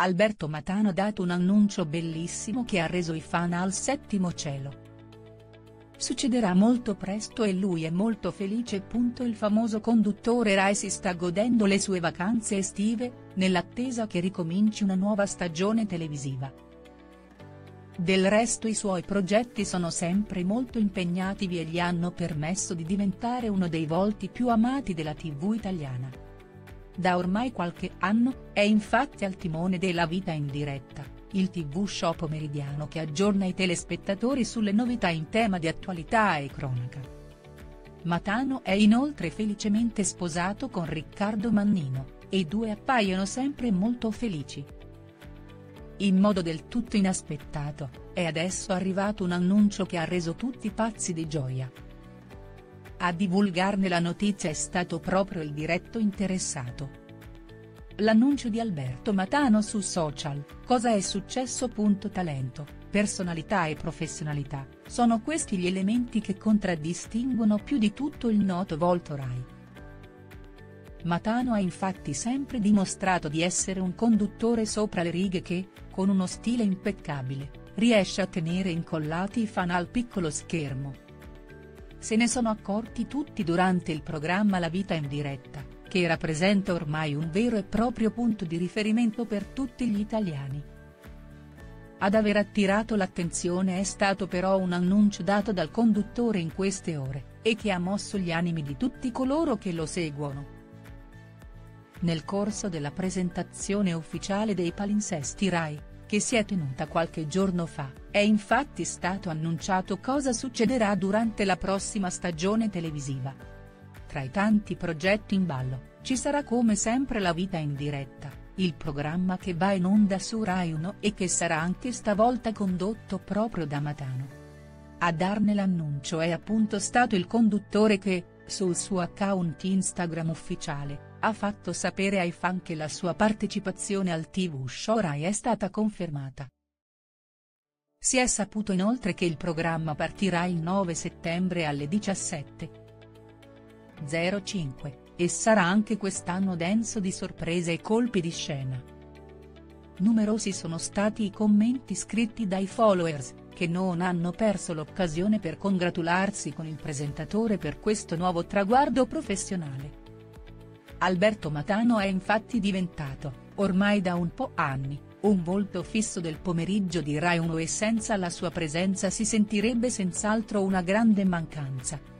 Alberto Matano ha dato un annuncio bellissimo che ha reso i fan al settimo cielo. Succederà molto presto e lui è molto felice. Il famoso conduttore Rai si sta godendo le sue vacanze estive, nell'attesa che ricominci una nuova stagione televisiva. Del resto i suoi progetti sono sempre molto impegnativi e gli hanno permesso di diventare uno dei volti più amati della tv italiana. Da ormai qualche anno, è infatti al timone della vita in diretta, il tv show pomeridiano che aggiorna i telespettatori sulle novità in tema di attualità e cronaca. Matano è inoltre felicemente sposato con Riccardo Mannino, e i due appaiono sempre molto felici in modo del tutto inaspettato, è adesso arrivato un annuncio che ha reso tutti pazzi di gioia. A divulgarne la notizia è stato proprio il diretto interessato. L'annuncio di Alberto Matano su social, cosa è successo. Talento, personalità e professionalità, sono questi gli elementi che contraddistinguono più di tutto il noto volto Rai. Matano ha infatti sempre dimostrato di essere un conduttore sopra le righe che, con uno stile impeccabile, riesce a tenere incollati i fan al piccolo schermo. Se ne sono accorti tutti durante il programma La vita in diretta, che rappresenta ormai un vero e proprio punto di riferimento per tutti gli italiani. Ad aver attirato l'attenzione è stato però un annuncio dato dal conduttore in queste ore, e che ha mosso gli animi di tutti coloro che lo seguono. Nel corso della presentazione ufficiale dei palinsesti Rai, che si è tenuta qualche giorno fa, è infatti stato annunciato cosa succederà durante la prossima stagione televisiva. Tra i tanti progetti in ballo, ci sarà come sempre La vita in diretta, il programma che va in onda su Rai 1 e che sarà anche stavolta condotto proprio da Matano. A darne l'annuncio è appunto stato il conduttore che, sul suo account Instagram ufficiale, ha fatto sapere ai fan che la sua partecipazione al tv show Rai è stata confermata. Si è saputo inoltre che il programma partirà il 9 settembre alle 17.05, e sarà anche quest'anno denso di sorprese e colpi di scena. Numerosi sono stati i commenti scritti dai followers, che non hanno perso l'occasione per congratularsi con il presentatore per questo nuovo traguardo professionale. Alberto Matano è infatti diventato, ormai da un po' anni, un volto fisso del pomeriggio di Rai 1 e senza la sua presenza si sentirebbe senz'altro una grande mancanza.